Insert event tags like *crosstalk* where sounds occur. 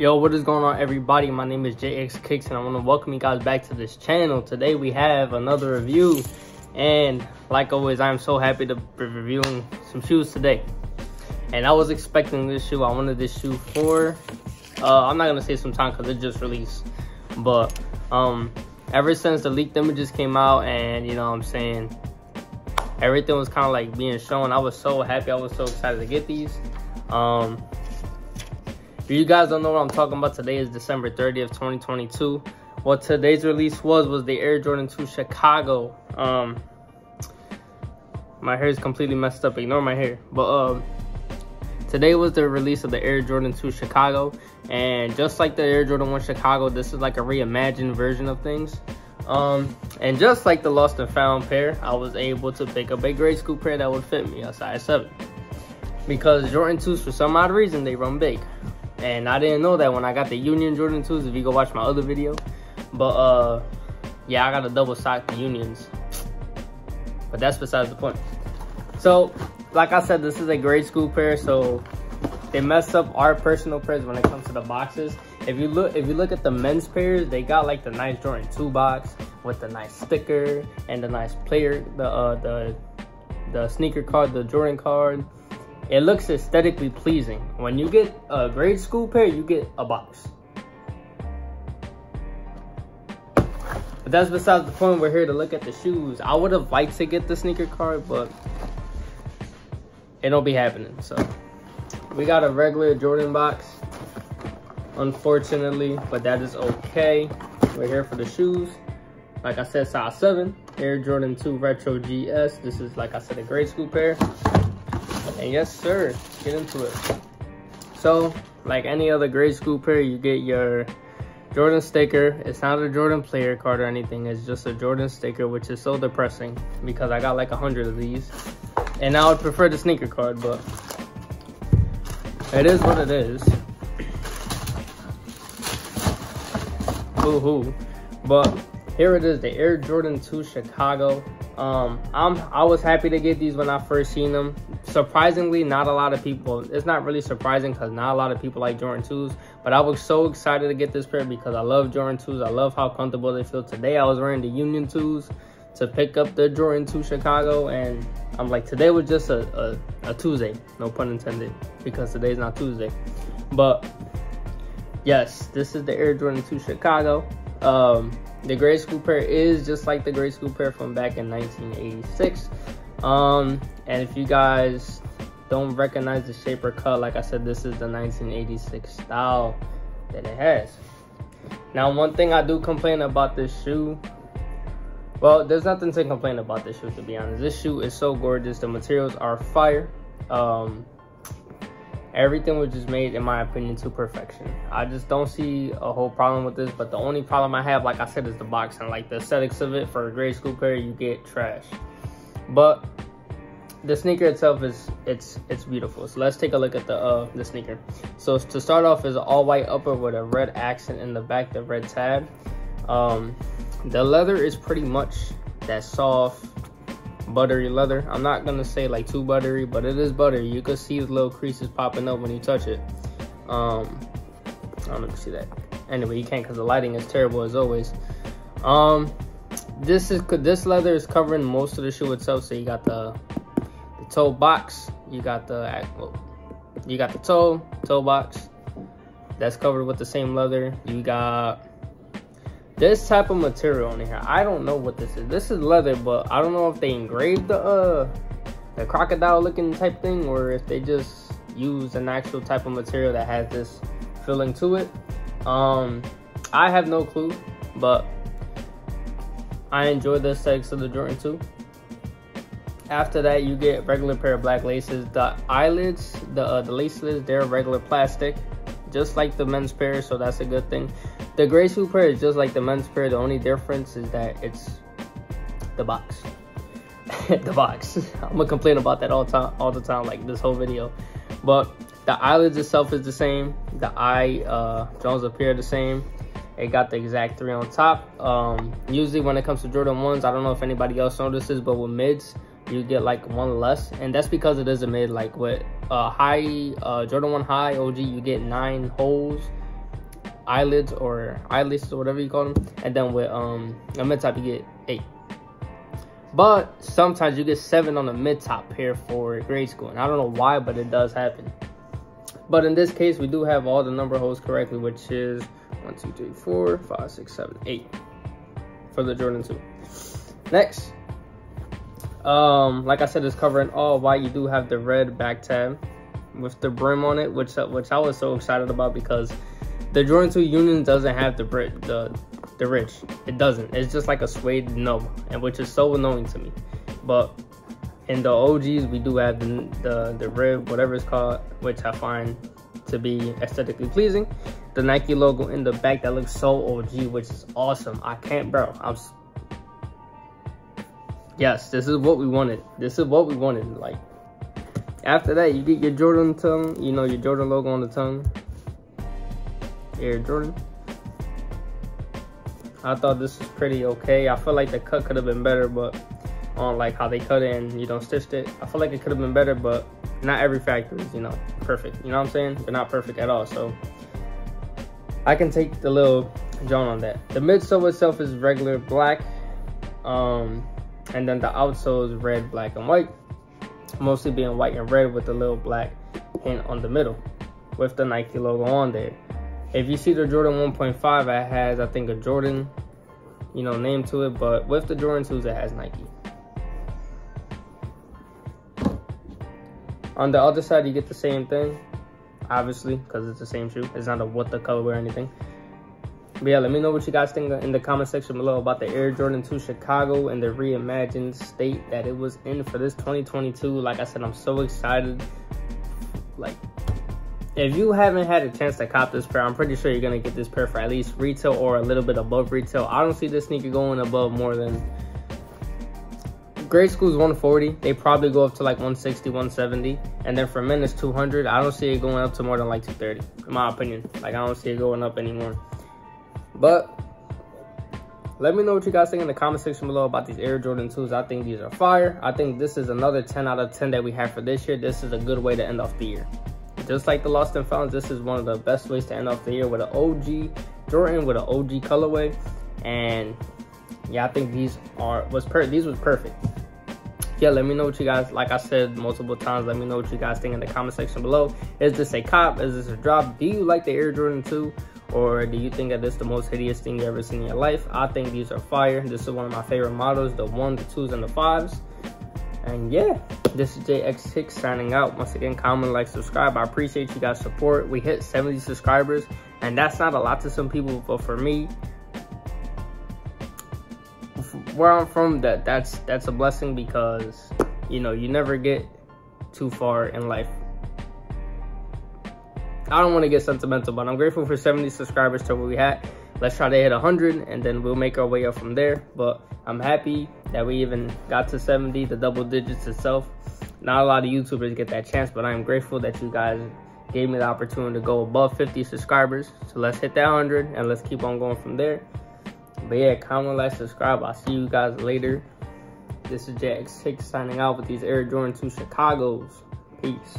Yo, what is going on everybody? My name is JayXKicks and I want to welcome you guys back to this channel. Today we have another review and like always, I'm so happy to be reviewing some shoes today. And I was expecting this shoe. I wanted this shoe for, uh, I'm not going to say some time because it just released. But um, ever since the leaked images came out and you know what I'm saying, everything was kind of like being shown. I was so happy. I was so excited to get these. Um, if you guys don't know what I'm talking about, today is December 30th, 2022. What today's release was, was the Air Jordan 2 Chicago. Um, my hair is completely messed up. Ignore my hair. But um, today was the release of the Air Jordan 2 Chicago. And just like the Air Jordan 1 Chicago, this is like a reimagined version of things. Um, and just like the lost and found pair, I was able to pick up a grade school pair that would fit me, a size 7. Because Jordan 2s, for some odd reason, they run big. And I didn't know that when I got the Union Jordan 2s, if you go watch my other video. But uh, yeah, I got a double sock the Unions. But that's besides the point. So, like I said, this is a grade school pair, so they mess up our personal pairs when it comes to the boxes. If you look if you look at the men's pairs, they got like the nice Jordan 2 box with the nice sticker and the nice player, the uh the the sneaker card, the Jordan card it looks aesthetically pleasing. When you get a grade school pair, you get a box. But that's besides the point. We're here to look at the shoes. I would have liked to get the sneaker card, but it don't be happening. So we got a regular Jordan box, unfortunately, but that is okay. We're here for the shoes. Like I said, size 7, Air Jordan 2 Retro GS. This is, like I said, a grade school pair. And yes, sir, get into it. So, like any other grade school pair, you get your Jordan sticker. It's not a Jordan player card or anything. It's just a Jordan sticker, which is so depressing because I got like a hundred of these. And I would prefer the sneaker card, but it is what it is. Boo-hoo. But here it is, the Air Jordan 2 Chicago. Um, I'm I was happy to get these when I first seen them. Surprisingly, not a lot of people. It's not really surprising because not a lot of people like Jordan 2s. But I was so excited to get this pair because I love Jordan 2s. I love how comfortable they feel. Today I was wearing the Union 2s to pick up the Jordan 2 Chicago, and I'm like, today was just a, a, a Tuesday, no pun intended, because today's not Tuesday. But yes, this is the Air Jordan 2 Chicago. Um, the grade school pair is just like the grade school pair from back in 1986. Um, and if you guys don't recognize the shape or cut, like I said, this is the 1986 style that it has. Now, one thing I do complain about this shoe, well, there's nothing to complain about this shoe, to be honest. This shoe is so gorgeous. The materials are fire. Um, everything was just made in my opinion to perfection. I just don't see a whole problem with this but the only problem i have like i said is the box and like the aesthetics of it. For a grade school pair you get trash. But the sneaker itself is it's it's beautiful. So let's take a look at the uh the sneaker. So to start off is all white upper with a red accent in the back the red tab. Um the leather is pretty much that soft buttery leather. I'm not gonna say like too buttery, but it is buttery. You can see the little creases popping up when you touch it. Um, I don't know if you see that. Anyway, you can't because the lighting is terrible as always. Um, this is this leather is covering most of the shoe itself. So you got the the toe box, you got the you got the toe toe box that's covered with the same leather. You got this type of material in here i don't know what this is. This is leather but i don't know if they engraved the uh the crocodile looking type thing or if they just use an actual type of material that has this feeling to it. Um i have no clue but i enjoy the aesthetics of the jordan 2 after that you get regular pair of black laces. The eyelids the uh, the lacelets they're regular plastic just like the men's pair so that's a good thing the suit pair is just like the men's pair. The only difference is that it's the box. *laughs* the box. *laughs* I'm gonna complain about that all time, all the time, like this whole video. But the eyelids itself is the same. The eye uh, Jones appear the same. It got the exact three on top. Um, usually when it comes to Jordan ones, I don't know if anybody else notices, but with mids, you get like one less, and that's because it is a mid. Like with uh, high uh, Jordan one high OG, you get nine holes eyelids or eyelids or whatever you call them. And then with um a mid top, you get eight. But sometimes you get seven on the mid top pair for grade school. And I don't know why, but it does happen. But in this case, we do have all the number holes correctly, which is one, two, three, four, five, six, seven, eight for the Jordan 2. Next, um, like I said, it's covering all white. You do have the red back tab with the brim on it, which which I was so excited about because the Jordan 2 Union doesn't have the the the rich. It doesn't. It's just like a suede nub, and which is so annoying to me. But in the OGs, we do have the the, the rib, whatever it's called, which I find to be aesthetically pleasing. The Nike logo in the back that looks so OG, which is awesome. I can't, bro. I'm. Yes, this is what we wanted. This is what we wanted. Like after that, you get your Jordan tongue. You know your Jordan logo on the tongue. Air Jordan. I thought this was pretty okay. I feel like the cut could have been better, but on like how they cut it and you know stitched it, I feel like it could have been better, but not every factory is you know perfect. You know what I'm saying? They're not perfect at all. So I can take the little John on that. The midsole itself is regular black, um, and then the outsole is red, black, and white. Mostly being white and red with a little black hint on the middle, with the Nike logo on there. If you see the Jordan 1.5, it has, I think, a Jordan, you know, name to it. But with the Jordan 2s, it has Nike. On the other side, you get the same thing, obviously, because it's the same shoe. It's not a what the color or anything. But yeah, let me know what you guys think in the comment section below about the Air Jordan 2 Chicago and the reimagined state that it was in for this 2022. Like I said, I'm so excited. Like, if you haven't had a chance to cop this pair, I'm pretty sure you're gonna get this pair for at least retail or a little bit above retail. I don't see this sneaker going above more than grade school is 140. They probably go up to like 160, 170. And then for men it's 200. I don't see it going up to more than like 230, in my opinion. Like I don't see it going up anymore. But let me know what you guys think in the comment section below about these Air Jordan 2s. I think these are fire. I think this is another 10 out of 10 that we have for this year. This is a good way to end off the year. Just like the Lost and Found, this is one of the best ways to end off the year with an OG Jordan with an OG colorway. And yeah, I think these are was per these was perfect. Yeah, let me know what you guys, like I said multiple times, let me know what you guys think in the comment section below. Is this a cop? Is this a drop? Do you like the Air Jordan 2? Or do you think that this is the most hideous thing you ever seen in your life? I think these are fire. This is one of my favorite models, the one, the twos, and the fives. And yeah, this is JayXKicks signing out. Once again, comment, like, subscribe. I appreciate you guys' support. We hit 70 subscribers, and that's not a lot to some people, but for me, where I'm from, that that's that's a blessing because you know you never get too far in life. I don't want to get sentimental, but I'm grateful for 70 subscribers to where we had. Let's try to hit 100, and then we'll make our way up from there. But I'm happy that we even got to 70, the double digits itself. Not a lot of YouTubers get that chance, but I'm grateful that you guys gave me the opportunity to go above 50 subscribers. So let's hit that 100 and let's keep on going from there. But yeah, comment, like, subscribe. I'll see you guys later. This is JayXKicks signing out with these Air Jordan 2 Chicago's. Peace.